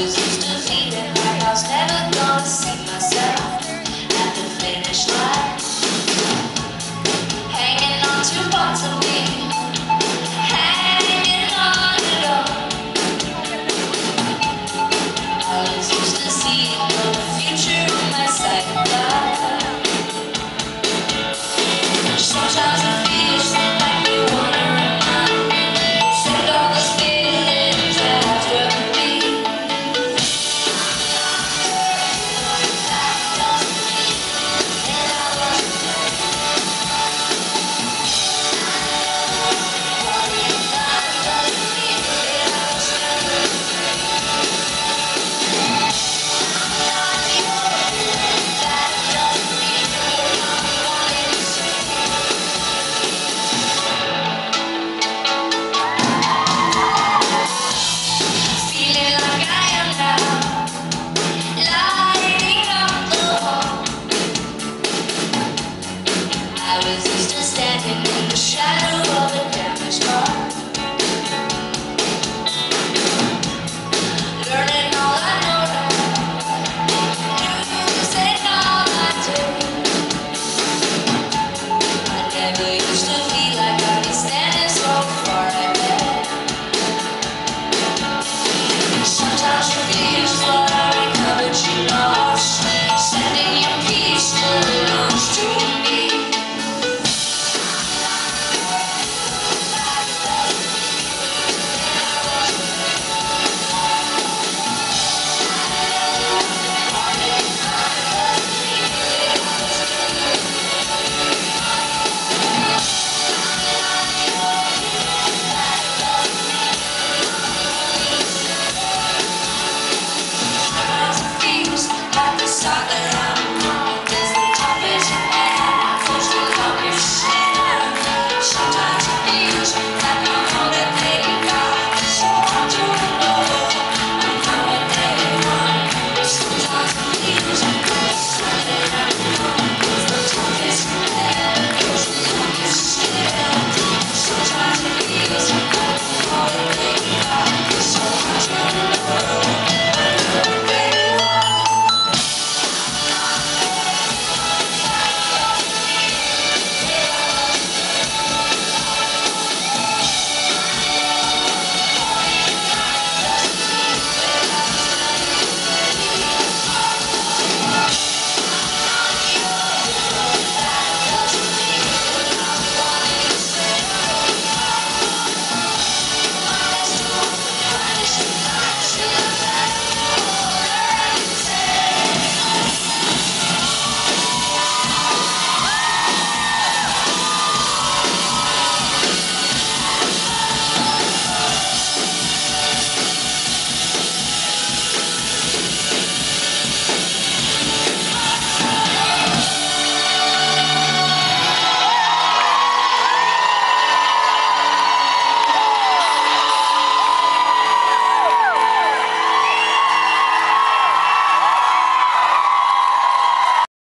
houses Stay